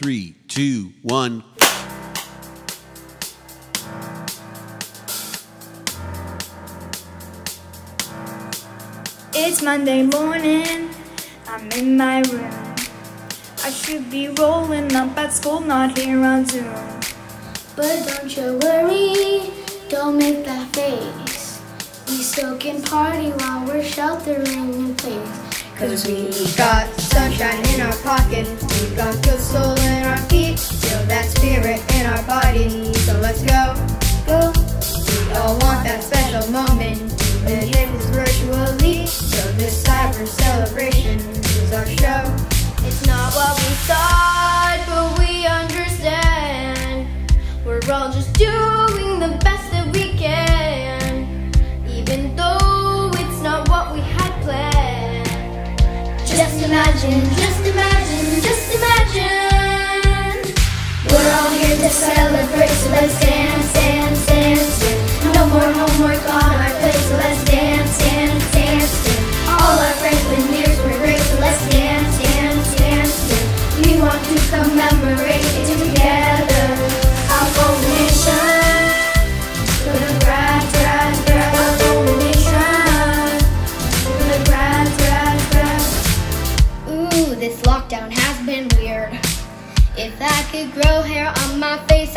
Three, two, one. It's Monday morning, I'm in my room. I should be rolling up at school, not here on Zoom. But don't you worry, don't make that face. We still can party while we're sheltering in place. Cause we got sunshine in our pocket, we got good soul that spirit in our body. So let's go, go. We all want that special moment, even if it's virtually. So this cyber celebration is our show. It's not what we thought, but we understand. We're all just doing the best that we can, even though it's not what we had planned. Just imagine, just imagine, Celebrate, so let's dance, dance, dance. Yeah. No more homework on our so let's dance, dance, dance. All our years were great, so let's dance, dance, dance. We want to commemorate it together. Our whole nation. This lockdown has been weird. If I could grow hair on my face